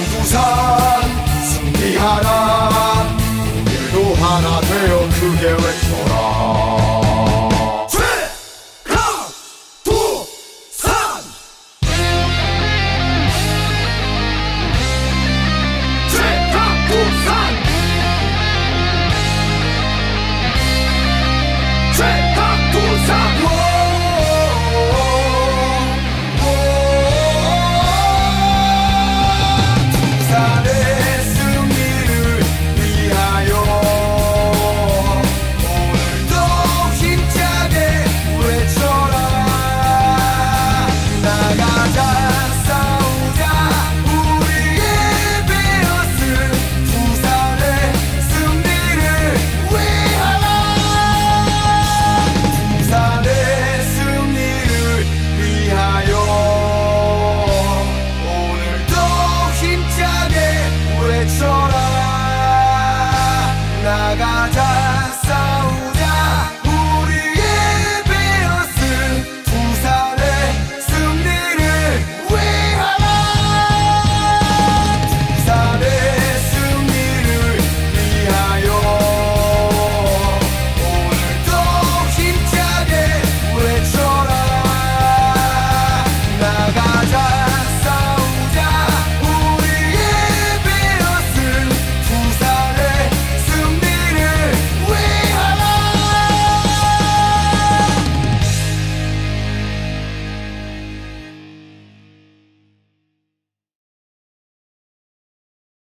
강한 부산 승리하라. 오늘도 하나 되어 그 크게 외쳐라. 大家在。